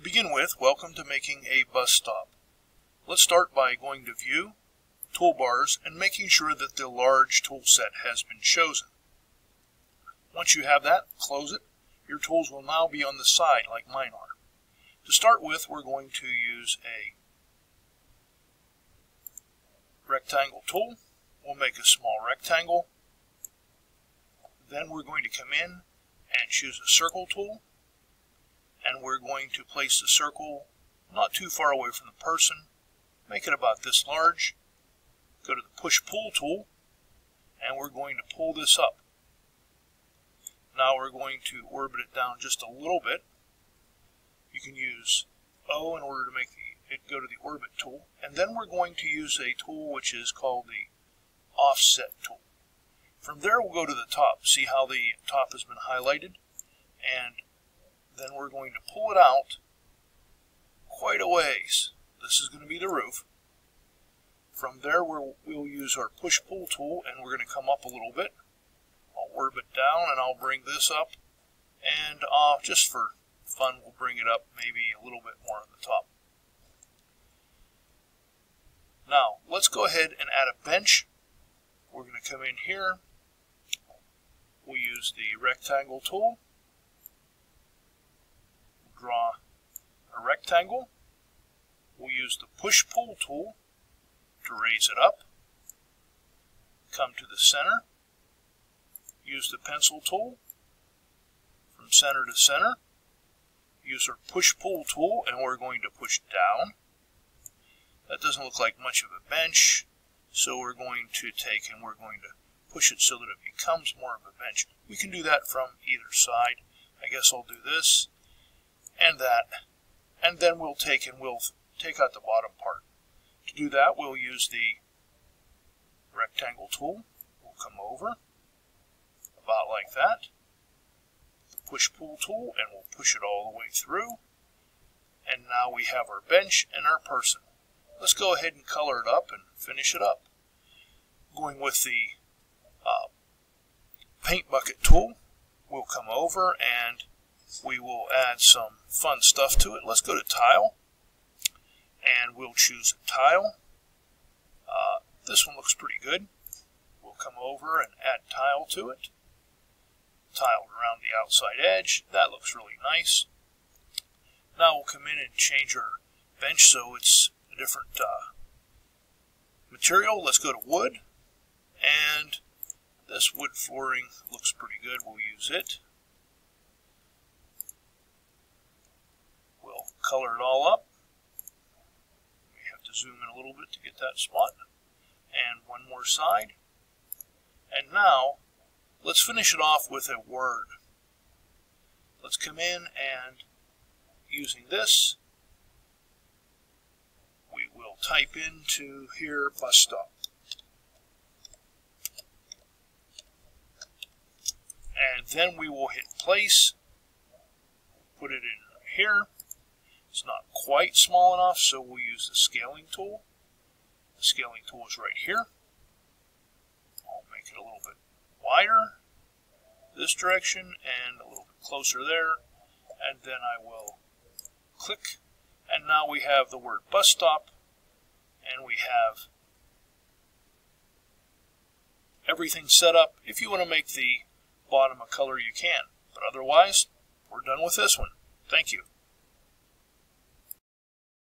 To begin with, welcome to making a bus stop. Let's start by going to View, Toolbars, and making sure that the large tool set has been chosen. Once you have that, close it. Your tools will now be on the side like mine are. To start with, we're going to use a rectangle tool. We'll make a small rectangle. Then we're going to come in and choose a circle tool. And we're going to place the circle not too far away from the person. Make it about this large. Go to the push-pull tool. And we're going to pull this up. Now we're going to orbit it down just a little bit. You can use O in order to make the, it go to the orbit tool. And then we're going to use a tool which is called the offset tool. From there we'll go to the top. See how the top has been highlighted? And then we're going to pull it out quite a ways. This is going to be the roof. From there we'll, we'll use our push-pull tool and we're going to come up a little bit. I'll orbit down and I'll bring this up. And uh, just for fun, we'll bring it up maybe a little bit more on the top. Now, let's go ahead and add a bench. We're going to come in here. We'll use the rectangle tool. Draw a rectangle. We'll use the push-pull tool to raise it up. Come to the center use the pencil tool from center to center. Use our push-pull tool and we're going to push down. That doesn't look like much of a bench, so we're going to take and we're going to push it so that it becomes more of a bench. We can do that from either side. I guess I'll do this and that, and then we'll take and we'll take out the bottom part. To do that, we'll use the rectangle tool. We'll come over about like that. The push-pull tool, and we'll push it all the way through. And now we have our bench and our person. Let's go ahead and color it up and finish it up. Going with the uh, paint bucket tool, we'll come over and we will add some fun stuff to it. Let's go to tile and we'll choose tile. Uh, this one looks pretty good. We'll come over and add tile to it tiled around the outside edge. That looks really nice. Now we'll come in and change our bench so it's a different uh, material. Let's go to wood. And this wood flooring looks pretty good. We'll use it. We'll color it all up. We have to zoom in a little bit to get that spot. And one more side. And now Let's finish it off with a word. Let's come in and using this, we will type into here bus stop. And then we will hit place, put it in here. It's not quite small enough, so we'll use the scaling tool. The scaling tool is right here. I'll make it a little bit wider this direction and a little bit closer there and then I will click and now we have the word bus stop and we have everything set up. If you want to make the bottom a color you can but otherwise we're done with this one. Thank you.